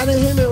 Gotta hit me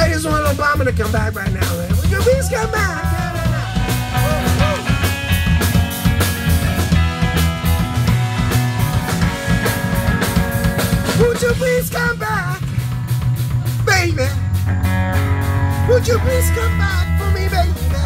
I just want Obama to come back right now, man. Would you please come back? Would you please come back, baby? Would you please come back for me, baby?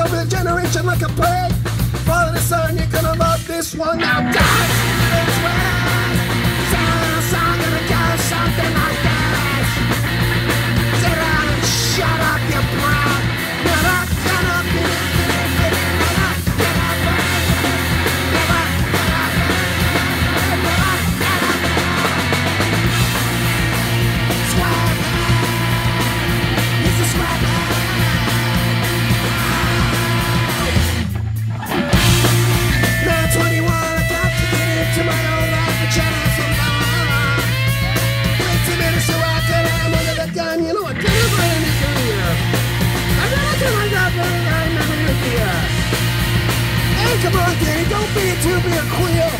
Over the generation like a plague. Father the son, you're gonna love this one. Now die! to be a queer.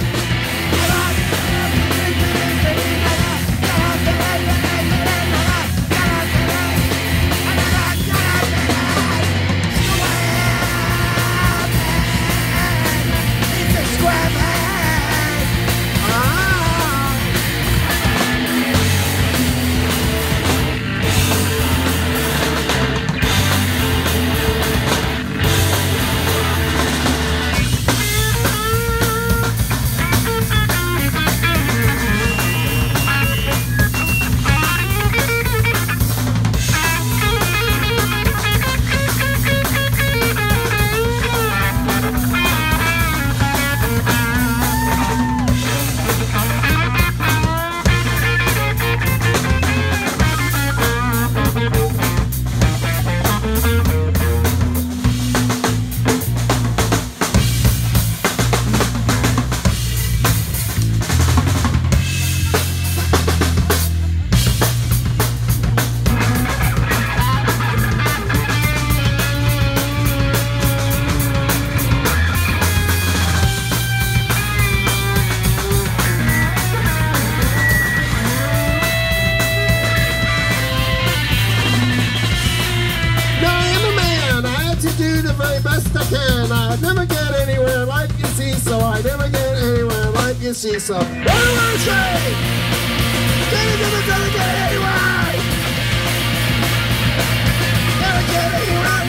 I never get anywhere like you see, so I never get anywhere like you see, so. What do I say? Get into the get anywhere. Never get anywhere